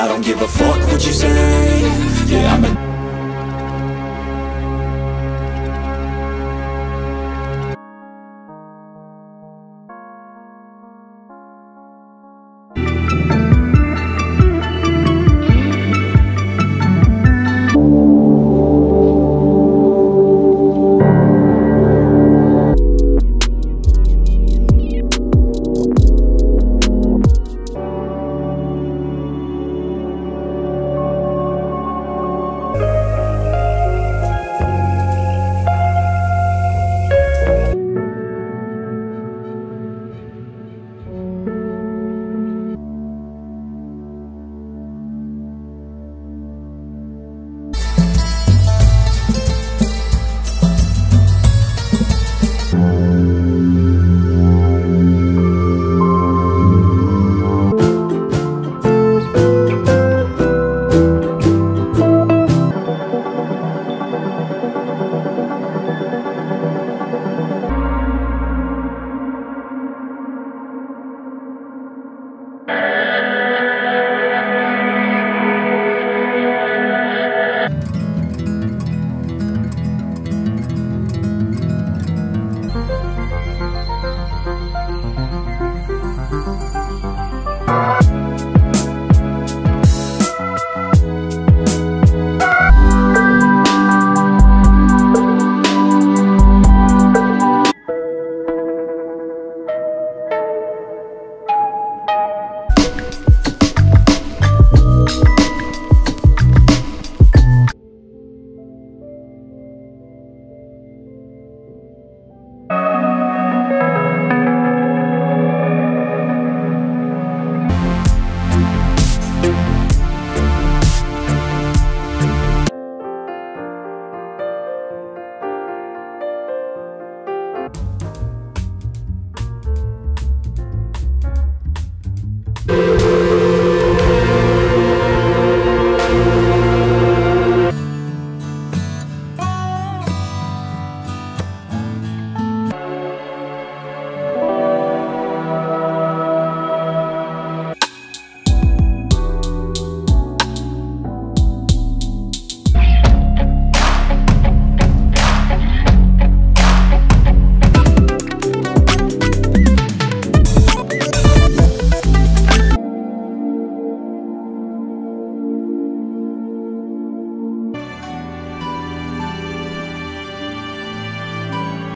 I don't give a fuck what you say. Yeah, I'm a Bye.